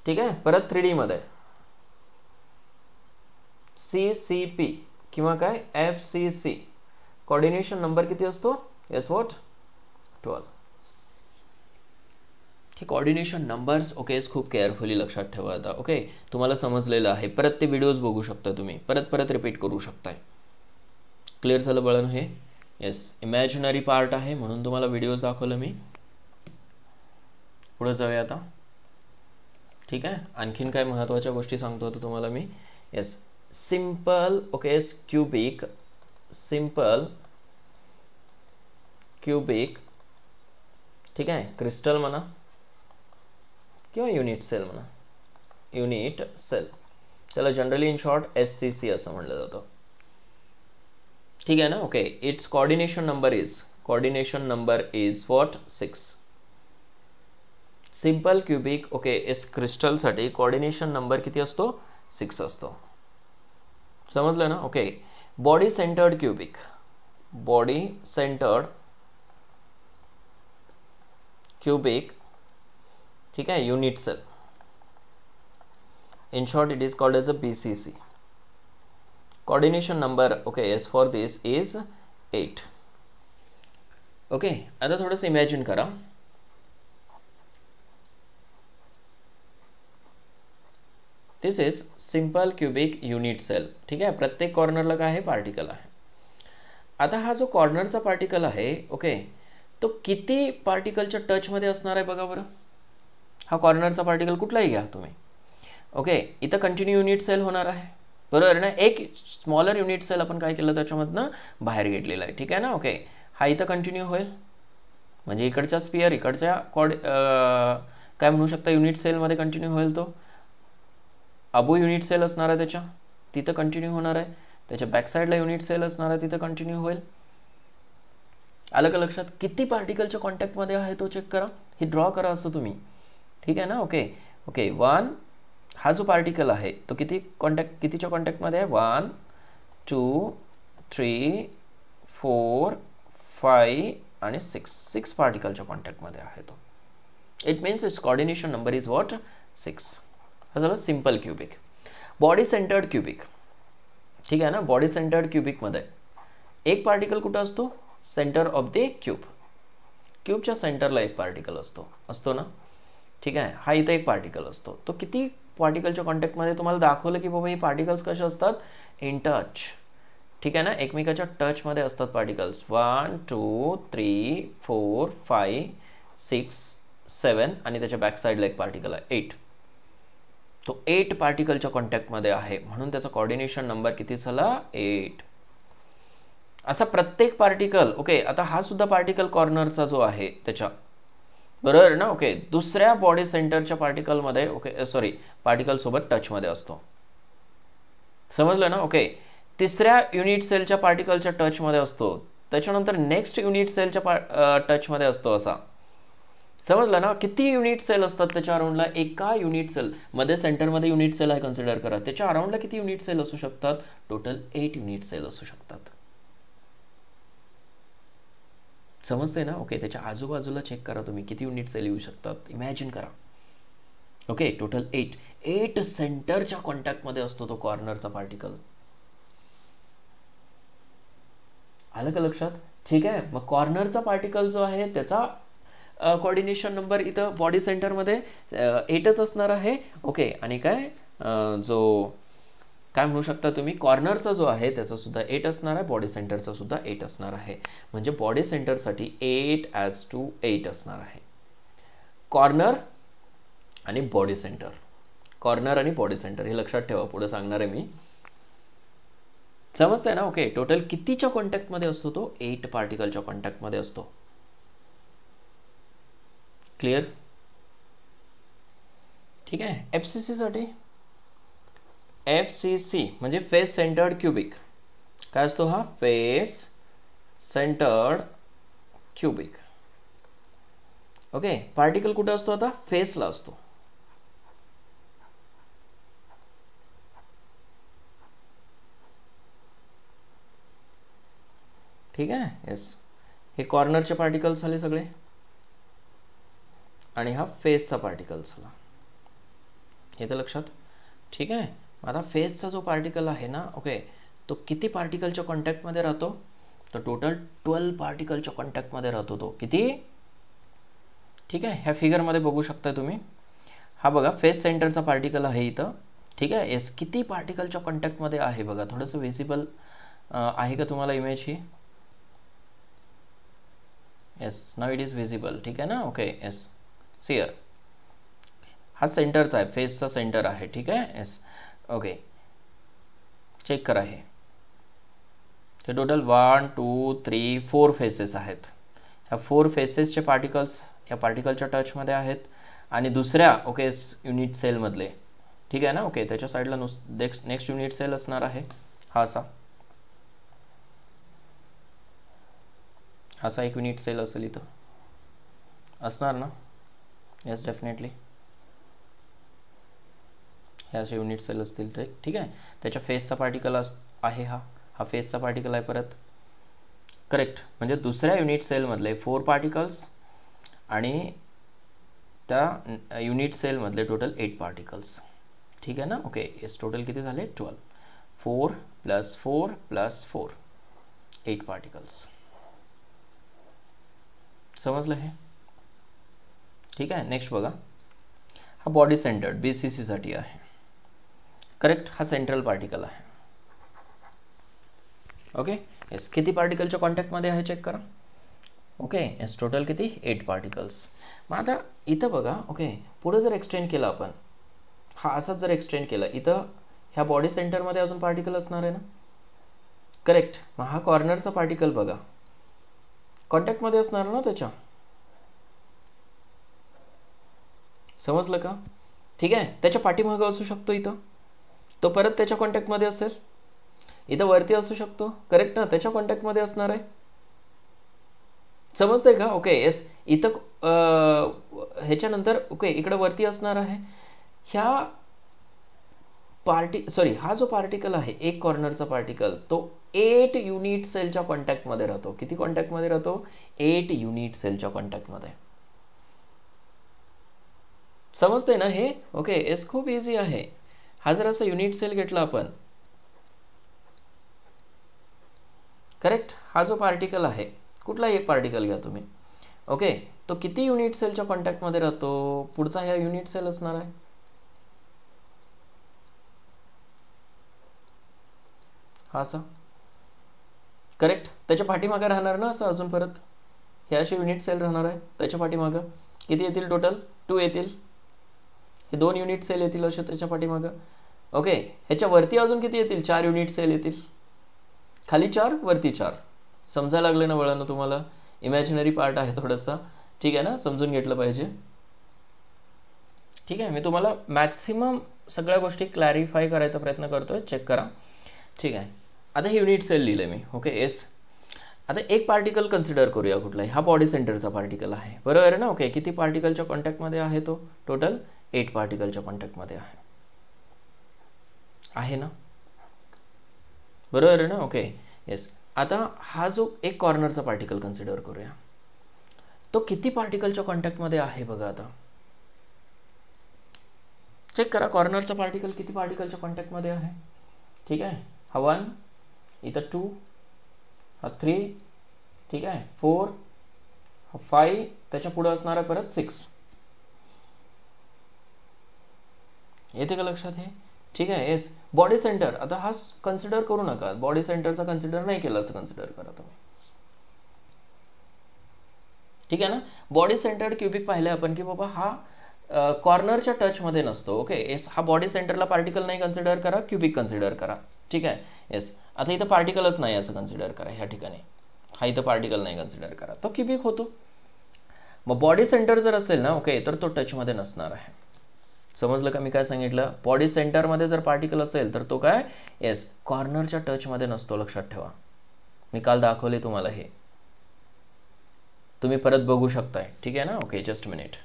ठीक आहे? परत थ्री डीमध्ये सी सी पी किंवा काय? F C C coordination number किती असतो? येस वॉट ट्वेल्व हे कॉर्डिनेशन नंबर्स ओके खूप केअरफुली लक्षात ठेवा आता ओके तुम्हाला समजलेलं आहे. परत ते व्हिडिओज बघू शकता तुम्ही. परत परत रिपीट करू शकताय. क्लिअर झालं बळन हे? येस इमॅजिनरी पार्ट आहे म्हणून तुम्हाला व्हिडिओज दाखवलं मी. पुढं जाऊया आता. ठीक आहे? आणखीन काय महत्त्वाच्या गोष्टी सांगतो आता तुम्हाला मी. Yes simple okay cubic simple cubic ठीक आहे? क्रिस्टल म्हणा. किंवा युनिट सेल म्हणा. युनिट सेल त्याला generally in short S C C असं म्हणलं जातं. ठीक आहे ना? Okay it's coordination number is coordination number is what six simple cubic, okay S क्रिस्टलसाठी coordination number किती सिक्स असतो. समजलं ना? Okay. Body centred cubic body centred cubic ठीक है unit cell in short it is called as a B C C coordination number, okay yes for this is 8 okay आता थोडंसं imagine करा. This is simple cubic unit cell ठीक आहे? प्रत्येक कॉर्नरला काय आहे? पार्टिकल आहे. आता हा जो कॉर्नरचा पार्टिकल आहे ओके तो किती पार्टिकलच्या टचमध्ये असणार आहे बघा बरं. हा कॉर्नरचा पार्टिकल कुठलाही घ्या तुम्ही. ओके इथं कंटिन्यू युनिट सेल होणार आहे. बरोबर ना? एक स्मॉलर युनिट सेल आपण काय केलं? त्याच्यामधनं बाहेर घेतलेला आहे. ठीक आहे ना? ओके हा इथं कंटिन्यू होईल. म्हणजे इकडच्या स्पियर इकडच्या कॉड काय म्हणू शकता? युनिट सेलमध्ये कंटिन्यू होईल तो. अबो युनिट सेल असणार आहे त्याच्या. तिथं कंटिन्यू होणार आहे. त्याच्या बॅकसाईडला युनिट सेल असणार आहे तिथं कंटिन्यू होईल. आलं का लक्षात? किती पार्टिकलच्या कॉन्टॅक्टमध्ये आहे तो चेक करा. हे ड्रॉ करा असं तुम्ही. ठीक आहे ना? ओके ओके वन हा जो पार्टिकल आहे तो किती कॉन्टॅक्ट कितीच्या कॉन्टॅक्टमध्ये आहे? One two three four five आणि सिक्स सिक्स पार्टिकलच्या कॉन्टॅक्टमध्ये आहे तो. It means it's coordination number is what six हा झालं simple cubic body centred cubic ठीक आहे ना? बॉडी सेंटर्ड क्युबिकमध्ये एक पार्टिकल कुठं असतो? सेंटर ऑफ द क्यूब क्यूबच्या सेंटरला एक पार्टिकल असतो. असतो ना? ठीक आहे? हा इथं एक पार्टिकल असतो. तो किती पार्टिकलच्या कॉन्टॅक्टमध्ये तुम्हाला दाखवलं की बाबा हे पार्टिकल्स कसे असतात? इन टच ठीक आहे ना? एकमेकाच्या टचमध्ये असतात particles one two three four five six seven आणि त्याच्या बॅक साईडला एक पार्टिकल आहे. एट तो एट पार्टिकलच्या कॉन्टॅक्टमध्ये आहे. म्हणून त्याचा कॉर्डिनेशन नंबर किती झाला? एट असा प्रत्येक पार्टिकल ओके आता हा सुद्धा पार्टिकल कॉर्नरचा जो आहे त्याच्या. बरोबर ना? ओके दुसऱ्या बॉडी सेंटरच्या पार्टिकलमध्ये ओके सॉरी पार्टिकलसोबत टचमध्ये असतो. समजलं ना? ओके तिसऱ्या युनिट सेलच्या पार्टिकलच्या टचमध्ये असतो. त्याच्यानंतर नेक्स्ट युनिट सेलच्या पा टचमध्ये असतो असा. समजलं ना? किती युनिट सेल असतात त्याच्या अराउंडला एका युनिट सेल मध्ये सेंटरमध्ये युनिट सेल आहे कन्सिडर करा. त्याच्या अराउंडला किती युनिट सेल असू शकतात? टोटल एट युनिट सेल असू शकतात. समजते ना? ओके त्याच्या आजूबाजूला चेक करा तुम्ही. किती युनिट सेल येऊ शकतात? इमॅजिन करा. ओके टोटल एट एट सेंटरच्या कॉन्टॅक्टमध्ये असतो तो कॉर्नरचा पार्टिकल आलं का लक्षात? ठीक आहे. मग कॉर्नरचा पार्टिकल जो आहे त्याचा कॉर्डिनेशन नंबर इथं बॉडी सेंटरमध्ये एटच असणार आहे. ओके आणि काय? जो काय म्हणू शकता तुम्ही? कॉर्नरचा जो आहे त्याचा सुद्धा एट असणार आहे. बॉडी सेंटरचा सुद्धा एट असणार आहे. म्हणजे बॉडी सेंटरसाठी एट ॲज टू एट असणार आहे. कॉर्नर आणि बॉडी सेंटर कॉर्नर आणि बॉडी सेंटर हे लक्षात ठेवा. पुढे सांगणार आहे मी. समजतंय ना? ओके टोटल कितीच्या कॉन्टॅक्टमध्ये असतो तो? एट पार्टिकलच्या कॉन्टॅक्टमध्ये असतो. क्लिअर ठीक आहे एफ़ सी सीसाठी एफ़ सी सी म्हणजे फेस सेंटर्ड क्युबिक काय असतो हा? Face centred cubic okay particle कुठे असतो आता? फेसला असतो. ठीक आहे? येस हे कॉर्नरचे पार्टिकल्स झाले सगळे? आणि हा फेसचा पार्टिकल झाला. हे तर लक्षात? ठीक आहे? आता फेसचा जो पार्टिकल आहे ना ओके तो किती पार्टिकलच्या कॉन्टॅक्टमध्ये राहतो? तर टोटल ट्वेल्व पार्टिकलच्या कॉन्टॅक्टमध्ये राहतो तो. किती? ठीक आहे? ह्या फिगरमध्ये बघू शकता तुम्ही. हा बघा फेस सेंटरचा पार्टिकल आहे इथं. ठीक आहे? येस किती पार्टिकलच्या कॉन्टॅक्टमध्ये आहे बघा? थोडंसं विजिबल आहे का तुम्हाला image he? Yes now it is visible ठीक आहे ना? ओके येस सिअर हा सेंटरचा आहे फेसचा सेंटर आहे ठीक आहे? येस ओके चेक करा हे. ते total one two three four faces आहेत. ह्या फोर फेसेसचे पार्टिकल्स या पार्टिकलच्या टचमध्ये आहेत. आणि दुसऱ्या ओके युनिट सेलमधले ठीक आहे ना? ओके त्याच्या साईडला नुस नेक्स्ट नेक्स्ट युनिट सेल असणार आहे. हा असा. असा एक युनिट सेल असेल इथं. असणार ना? येस डेफिनेटली हे असे युनिट सेल असतील ते ठीक आहे? त्याच्या फेसचा पार्टिकल अस आहे हा. हा फेसचा पार्टिकल आहे परत. करेक्ट म्हणजे दुसऱ्या युनिट सेलमधले फोर पार्टिकल्स आणि त्या युनिट सेलमधले टोटल एट पार्टिकल्स ठीक आहे ना? ओके येस टोटल किती झाले? Twelve four plus four plus four eight particles समजलं हे? ठीक आहे? नेक्स्ट बघा. हा बॉडी सेंटर्ड बी सी सीसाठी आहे. करेक्ट हा सेंट्रल पार्टिकल आहे. ओके येस किती पार्टिकलच्या कॉन्टॅक्टमध्ये आहे चेक करा. ओके येस टोटल किती? एट पार्टिकल्स मग आता इथं बघा. ओके पुढे जर एक्सटेंड केलं आपण हा असाच जर एक्सटेंड केला इथं ह्या बॉडी सेंटरमध्ये अजून पार्टिकल असणार आहे ना? करेक्ट मग हा कॉर्नरचा पार्टिकल बघा. कॉन्टॅक्टमध्ये असणार ना त्याच्या? समजलं का? ठीक आहे? त्याच्या पाठीमागं असू शकतो इथं. तो परत त्याच्या कॉन्टॅक्टमध्ये असेल. इथं वरती असू शकतो. करेक्ट ना? त्याच्या कॉन्टॅक्टमध्ये असणार आहे. समजतंय का? ओके येस इथं ह्याच्यानंतर ओके इकडं वरती असणार आहे. ह्या पार्टी सॉरी हा जो पार्टिकल आहे एक कॉर्नरचा पार्टिकल तो एट युनिट सेलच्या कॉन्टॅक्टमध्ये राहतो. किती कॉन्टॅक्टमध्ये राहतो? एट युनिट सेलच्या कॉन्टॅक्टमध्ये समजते ना हे? ओके एस खूप इझी आहे. हा जर असं युनिट सेल घेतला आपण. करेक्ट हा जो पार्टिकल आहे कुठलाही एक पार्टिकल घ्या तुम्ही. ओके तो किती युनिट सेलच्या कॉन्टॅक्टमध्ये राहतो? पुढचा ह्या युनिट सेल असणार आहे. हा असा. करेक्ट त्याच्या पाठीमागं राहणार ना असं अजून परत? हे असे युनिट सेल राहणार आहे. त्याच्या पाठीमागं. किती येतील टोटल टू येतील. हे दोन युनिट सेल येतील असे त्याच्या पाठीमागं. ओके ह्याच्यावरती अजून किती येतील? चार युनिट सेल येतील. खाली चार वरती चार. समजायला लागलं ना वळणं तुम्हाला? इमॅजिनरी पार्ट आहे थोडंसं. ठीक आहे ना? समजून घेतलं पाहिजे. ठीक आहे मी तुम्हाला मॅक्सिमम सगळ्या गोष्टी क्लॅरिफाय करायचा प्रयत्न करतोय. चेक करा. ठीक आहे. आता हे युनिट सेल लिहिलं मी. ओके येस आता एक पार्टिकल कन्सिडर करूया कुठलाही हा बॉडी सेंटरचा पार्टिकल आहे. बरोबर आहे ना? ओके किती पार्टिकलच्या कॉन्टॅक्टमध्ये आहे तो? टोटल एट पार्टिकलच्या कॉन्टॅक्टमध्ये आहे. आहे ना? बरोबर आहे ना? ओके येस आता हा जो एक कॉर्नरचा पार्टिकल कन्सिडर करूया. तो किती पार्टिकलच्या कॉन्टॅक्टमध्ये आहे बघा आता. चेक करा कॉर्नरचा पार्टिकल किती पार्टिकलच्या कॉन्टॅक्टमध्ये आहे? ठीक आहे? हा वन इथं टू हा थ्री ठीक आहे? फोर हा फाईव्ह त्याच्या पुढं असणारा परत सिक्स येते का लक्षात हे ठीक आहे येस बॉडी सेंटर आता हा कन्सिडर करू नका. बॉडी सेंटरचा कन्सिडर नाही केलं असं कन्सिडर करा तुम्ही. ठीक आहे ना? बॉडी सेंटर्ड क्युबिक पाहिलं आपण की बाबा हा कॉर्नरच्या टचमध्ये नसतो ओके येस हा बॉडी सेंटरला पार्टिकल नाही कन्सिडर करा क्युबिक कन्सिडर करा. ठीक आहे? येस आता इथं पार्टिकलच नाही असं कन्सिडर करा ह्या ठिकाणी. हा इथं पार्टिकल नाही कन्सिडर करा. तो क्युबिक होतो. मग बॉडी सेंटर जर असेल ना ओके तर तो टचमध्ये नसणार आहे. समजलं का मी काय सांगितलं? बॉडी सेंटरमध्ये जर पार्टिकल असेल तर तो काय? येस कॉर्नरच्या टचमध्ये नसतो लक्षात ठेवा. मी काल दाखवले तुम्हाला हे. तुम्ही परत बघू शकताय. ठीक आहे ना? ओके जस्ट मिनिट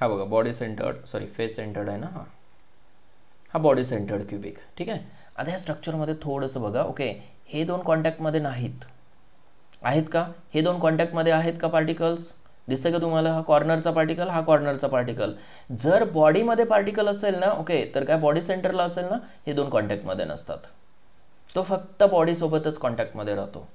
हा बघा body centred sorry face centred आहे ना हा. हा बॉडी सेंटर्ड क्युबिक ठीक आहे? आता ह्या स्ट्रक्चरमध्ये थोडंसं बघा ओके हे दोन कॉन्टॅक्टमध्ये नाहीत. आहेत का? हे दोन कॉन्टॅक्टमध्ये आहेत का पार्टिकल्स दिसतं का तुम्हाला? हा कॉर्नरचा पार्टिकल हा कॉर्नरचा पार्टिकल जर बॉडीमध्ये पार्टिकल असेल ना ओके तर काय बॉडी सेंटरला असेल ना हे दोन कॉन्टॅक्टमध्ये नसतात. तो फक्त बॉडीसोबतच कॉन्टॅक्टमध्ये राहतो.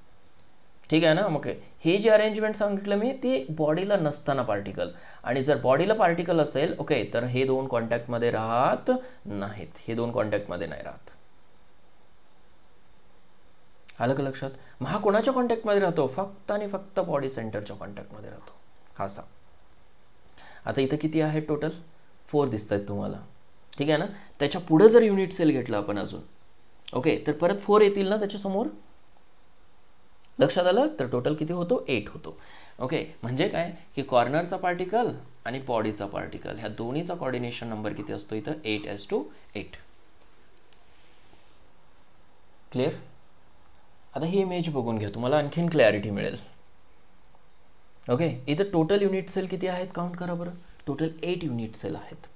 ठीक आहे ना? ओके हे जे अरेंजमेंट सांगितलं मी ते बॉडीला नसताना पार्टिकल आणि जर बॉडीला पार्टिकल असेल ओके तर हे दोन कॉन्टॅक्टमध्ये राहत नाहीत. हे दोन कॉन्टॅक्टमध्ये नाही राहत. आलं का लक्षात? मग हा कोणाच्या कॉन्टॅक्टमध्ये राहतो? फक्त आणि फक्त बॉडी सेंटरच्या कॉन्टॅक्टमध्ये राहतो. हा सा आता इथं किती आहे टोटल फोर दिसत आहेत तुम्हाला. ठीक आहे ना? त्याच्या पुढे जर युनिट सेल घेतला आपण अजून. ओके तर परत फोर येतील ना त्याच्यासमोर? लक्षात आलं तर टोटल किती होतो? एट होतो. ओके म्हणजे काय? की कॉर्नरचा पार्टिकल आणि बॉडीचा पार्टिकल ह्या दोन्हीचा कॉर्डिनेशन नंबर किती असतो इथं? Eight as to eight clear आता ही इमेज बघून घ्या. तुम्हाला आणखीन क्लॅरिटी मिळेल. ओके इथं टोटल युनिट सेल किती आहेत? काउंट करा बरं. टोटल एट युनिट सेल आहेत.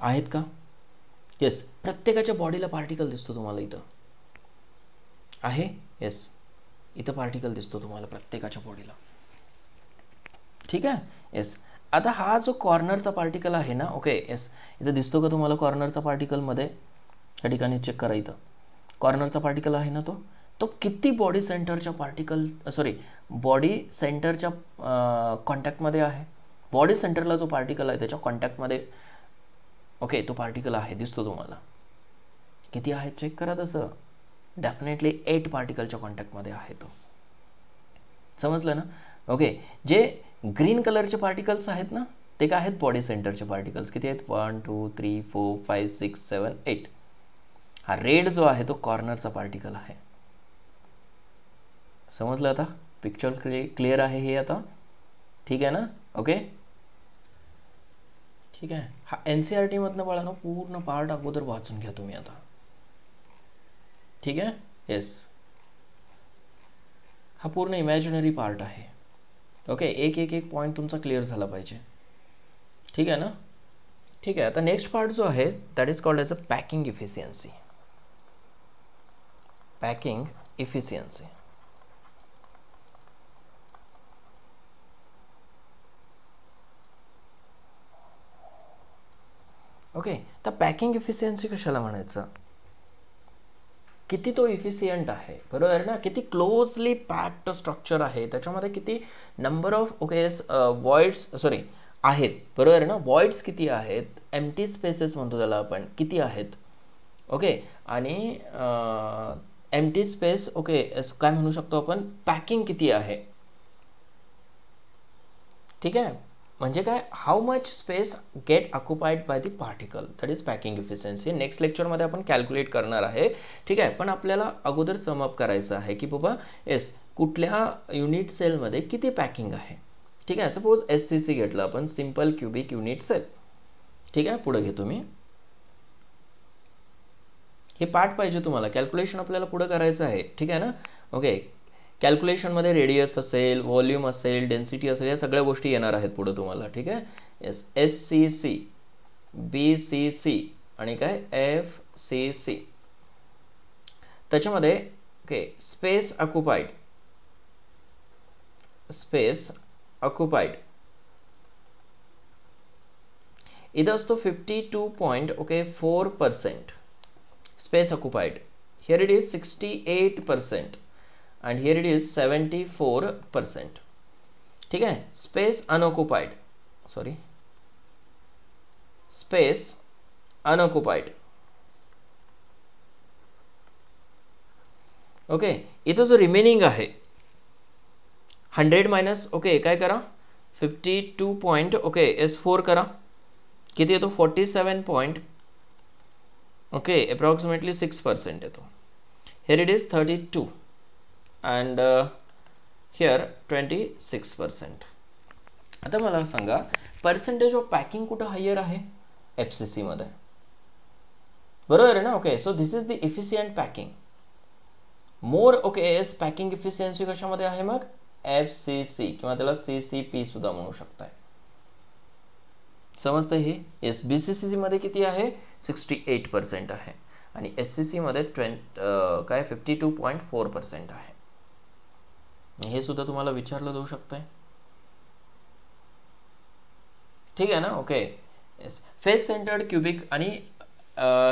आहेत का? येस प्रत्येकाच्या बॉडीला पार्टिकल दिसतो तुम्हाला इथं. आहे? येस इथं पार्टिकल दिसतो तुम्हाला प्रत्येकाच्या बॉडीला ठीक आहे? येस आता हा जो कॉर्नरचा पार्टिकल आहे ना ओके येस इथं दिसतो का तुम्हाला कॉर्नरचा पार्टिकलमध्ये या ठिकाणी चेक करा इथं. कॉर्नरचा पार्टिकल आहे ना तो? तो किती बॉडी सेंटरच्या पार्टिकल सॉरी बॉडी सेंटरच्या कॉन्टॅक्टमध्ये आहे? बॉडी सेंटरला जो पार्टिकल आहे त्याच्या कॉन्टॅक्टमध्ये ओके तो पार्टिकल आहे दिसतो तुम्हाला. किती आहे? चेक करा तसं. डेफिनेटली एट पार्टिकलच्या कॉन्टॅक्टमध्ये आहे तो. समजलं ना? ओके जे ग्रीन कलरचे पार्टिकल्स आहेत ना ते काय आहेत? बॉडी सेंटरचे पार्टिकल्स किती आहेत? One two three four five six seven eight हा रेड जो आहे तो कॉर्नरचा पार्टिकल आहे. समजलं आता? पिक्चर क्लिअर आहे हे आता? ठीक आहे ना? ओके ठीक आहे. हा एन सी आर टीमधनं बाळा ना पूर्ण पार्ट अगोदर वाचून घ्या तुम्ही आता. ठीक आहे येस हा पूर्ण इमॅजिनरी पार्ट आहे. ओके एक एक एक पॉईंट तुमचा क्लिअर झाला पाहिजे. ठीक आहे ना? ठीक आहे आता नेक्स्ट पार्ट जो आहे that is called as a packing efficiency packing efficiency okay तर पॅकिंग इफिशियन्सी कशाला म्हणायचं? किती तो इफिशियंट आहे. बरोबर ना? किती क्लोजली पॅक्ड स्ट्रक्चर आहे. त्याच्यामध्ये किती number of okay voids sorry आहेत. बरोबर ना? वॉइड्स किती आहेत? एम टी स्पेसेस म्हणतो त्याला आपण. किती आहेत? ओके आणि एम टी स्पेस ओके काय म्हणू शकतो आपण? पॅकिंग किती आहे? ठीक आहे? म्हणजे काय? How much space get occupied by the particle that is packing efficiency next लेक्चरमध्ये आपण कॅल्क्युलेट करणार आहे. ठीक आहे? पण आपल्याला अगोदर समअप करायचं आहे की बाबा येस कुठल्या युनिट सेलमध्ये किती पॅकिंग आहे? ठीक आहे? सपोज एस सी सी घेतलं आपण सिंपल क्युबिक युनिट सेल ठीक आहे? पुढे घेतो मी. हे पार्ट पाहिजे तुम्हाला. कॅल्क्युलेशन आपल्याला पुढं करायचं आहे. ठीक आहे ना? ओके कॅल्क्युलेशनमध्ये रेडियस असेल व्हॉल्यूम असेल डेन्सिटी असेल या सगळ्या गोष्टी येणार आहेत पुढं तुम्हाला ठीक आहे? S S C C B C C आणि काय? एफ सी सी त्याच्यामध्ये okay space occupied space occupied इथं असतो fifty two point okay four percent space occupied here it is sixty eight percent and here it is 74 percent. ठीक आहे space unoccupied sorry space unoccupied okay इथं जो remaining आहे hundred minus okay करा? Fifty two point okay as four करा. किती येतो? Forty seven point okay approximately six percent येतो. Here it is thirty two and here twenty six percent आता मला सांगा पर्सेंटेज ऑफ पॅकिंग कुठं हायर आहे? एफ सी सीमध्ये बरोबर आहे ना? Okay so this is the efficient packing more okay as packing efficiency कशामध्ये आहे मग? एफ सी सी किंवा त्याला सी सी पी सुद्धा म्हणू शकताय. समजतं हे? येस बी सी सी मध्ये किती आहे? सिक्स्टी एट पर्सेंट आहे. आणि एस सी सीमध्ये ट्वेंट काय? Fifty two point four percent आहे. हे सुद्धा तुम्हाला विचारलं जाऊ शकतंय. ठीक आहे ना? Okay yes face centred cubic आणि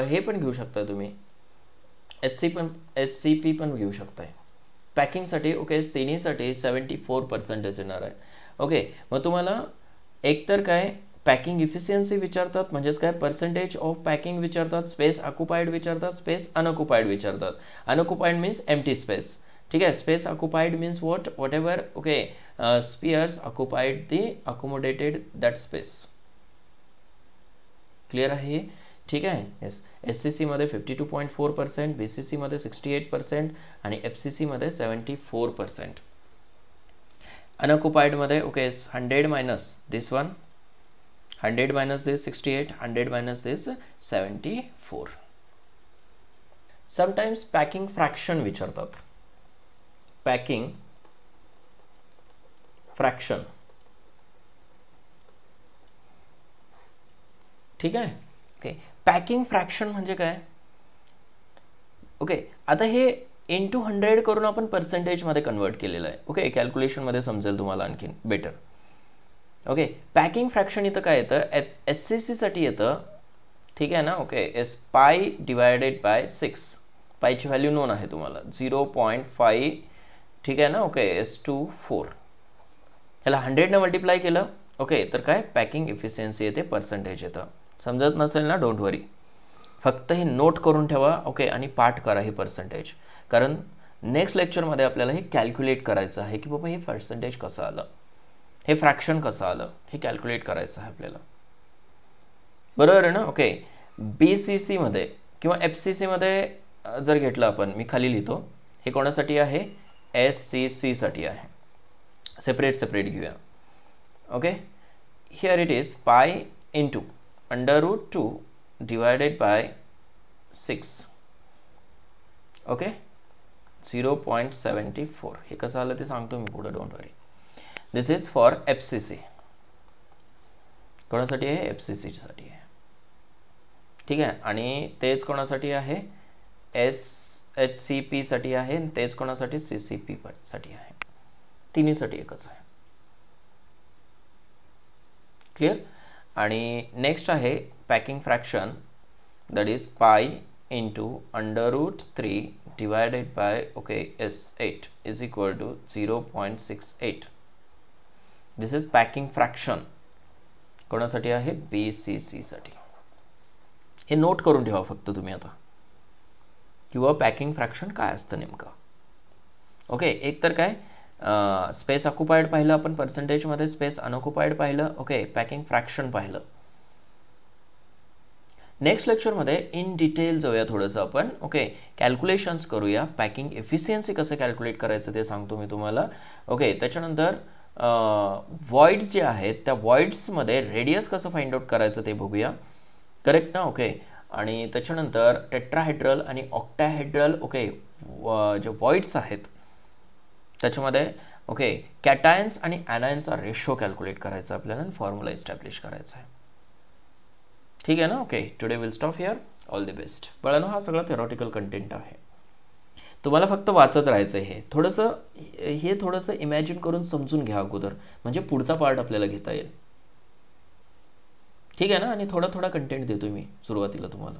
हे पण घेऊ शकता तुम्ही. एच सी पण एच सी पी पण घेऊ शकताय. पॅकिंगसाठी ओके तिन्हीसाठी सेवन्टी फोर पर्सेंटेज येणार आहे. ओके मग तुम्हाला एकतर काय पॅकिंग इफिशियन्सी विचारतात म्हणजेच काय पर्सेंटेज ऑफ पॅकिंग विचारतात स्पेस ऑक्युपाईड विचारतात स्पेस अनऑक्युपाईड विचारतात. Unoccupied means empty space ठीक आहे space occupied means what whatever okay spheres occupied the accommodated that space clear आहे ठीक आहे येस एस सी सीमध्ये fifty two point four percent B C सीमध्ये sixty eight percent F C सीमध्ये seventy four percent अनऑक्युपाईडमध्ये okay hundred minus this one hundred minus this sixty eight hundred minus this seventy four sometimes packing fraction विचारतात. Packing fraction ठीक आहे? Okay packing fraction म्हणजे काय? Okay आता हे in two hundred करून आपण पर्सेंटेजमध्ये कन्वर्ट केलेलं आहे. ओके कॅल्क्युलेशनमध्ये समजेल तुम्हाला आणखीन. बेटर ओके पॅकिंग फ्रॅक्शन इथं काय येतं? एफ एस सी सीसाठी येतं. ठीक आहे ना? Okay as pi divided by six पायची value known आहे तुम्हाला. झिरो पॉईंट फाईव्ह ठीक आहे ना? ओके एस टू फोर ह्याला हंड्रेडनं मल्टिप्लाय केलं. ओके तर काय? पॅकिंग इफिशियन्सी येते पर्सेंटेज येतं. समजत नसेल ना? डोंट वरी फक्त हे नोट करून ठेवा. ओके आणि पाठ करा हे पर्सेंटेज कारण नेक्स्ट लेक्चरमध्ये आपल्याला हे कॅल्क्युलेट करायचं आहे की बाबा हे पर्सेंटेज कसं आलं? हे फ्रॅक्शन कसं आलं? हे कॅल्क्युलेट करायचं आहे आपल्याला. बरोबर आहे ना? ओके बी सी सीमध्ये किंवा एफ सी सीमध्ये जर घेतलं आपण मी खाली लिहितो. हे कोणासाठी आहे? एस सी सीसाठी आहे सेपरेट सेपरेट घेऊया okay here it is pi in two under root two divided by six okay zero point seventy four हे कसं आलं ते सांगतो मी पुढं don't worry this is for F C C कोणासाठी आहे? एफ़ सी सीसाठी आहे. ठीक आहे? आणि तेच कोणासाठी आहे? एस एच सी पीसाठी आहे आणि तेच कोणासाठी? सी सी पी साठी आहे. तिन्हीसाठी एकच आहे. क्लिअर आणि नेक्स्ट आहे packing fraction that is pi into under root three divided by okay as eight is equal to zero point six eight this is packing fraction कोणासाठी आहे? बी सी सीसाठी हे नोट करून ठेवा फक्त तुम्ही आता. किंवा पॅकिंग फ्रॅक्शन काय असतं नेमकं? ओके एक तर काय स्पेस ऑक्युपाईड पाहिलं आपण पर्सेंटेजमध्ये स्पेस अनऑक्युपाईड पाहिलं ओके पॅकिंग फ्रॅक्शन पाहिलं. नेक्स्ट लेक्चरमध्ये इन डिटेल जाऊया थोडंसं आपण ओके कॅल्क्युलेशन्स करूया पॅकिंग एफिशियन्सी कसं कॅल्क्युलेट करायचं ते सांगतो मी तुम्हाला. ओके त्याच्यानंतर व्हॉइड्स जे आहेत त्या व्हॉइड्समध्ये रेडियस कसं फाइंड आउट करायचं ते बघूया. करेक्ट ना? ओके आणि त्याच्यानंतर टेट्राहेड्रल आणि ऑक्टाहेड्रल ओके जे व्हॉइड्स आहेत त्याच्यामध्ये ओके कॅटायन्स आणि ॲनायनचा रेशो कॅल्क्युलेट करायचा आपल्याला फॉर्म्युला इस्टॅब्लिश करायचा आहे. ठीक आहे ना? Okay today will stop here all the best बळानो हा सगळा थेरॉटिकल कंटेंट आहे. तुम्हाला फक्त वाचत राहायचं हे. थोडंसं हे थोडंसं इमॅजिन करून समजून घ्या अगोदर. म्हणजे पुढचा पार्ट आपल्याला घेता येईल. ठीक आहे ना? आणि थोडा थोडा कंटेंट देतो मी सुरुवातीला तुम्हाला.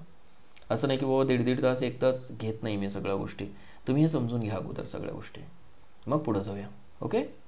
असं नाही की बाबा दीड दीड तास एक तास घेत नाही मी सगळ्या गोष्टी. तुम्ही हे समजून घ्या अगोदर सगळ्या गोष्टी. मग पुढं जाऊया. ओके